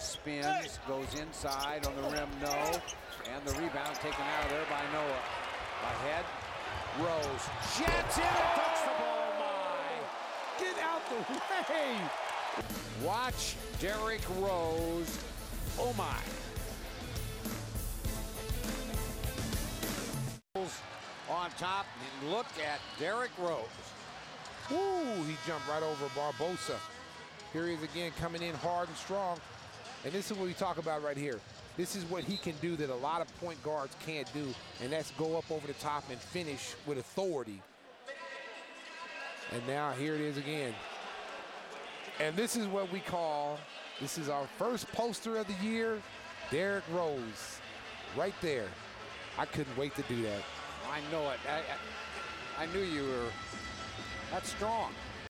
Spins, goes inside on the rim, no. And the rebound taken out of there by Noah. Ahead, Rose. Jets in and the ball, my. Get out the way. Watch Derrick Rose. Oh my. On top, and look at Derrick Rose. Woo, he jumped right over Barbosa. Here he is again coming in hard and strong. And this is what we talk about right here. This is what he can do that a lot of point guards can't do, and that's go up over the top and finish with authority. And now here it is again. And this is what we call, this is our first poster of the year, Derrick Rose. Right there. I couldn't wait to do that. I know it. I, I, I knew you were. That's strong.